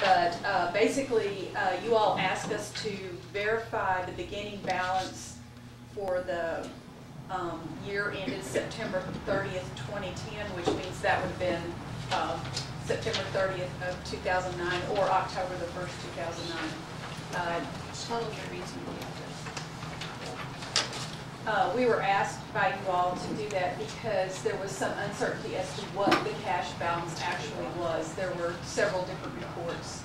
But uh, basically, uh, you all asked us to verify the beginning balance for the um, year ended September 30th, 2010, which means that would have been um, September 30th of 2009 or October the 1st, 2009. Uh, Tell them the reason we Uh, we were asked by you all to do that because there was some uncertainty as to what the actually was. There were several different reports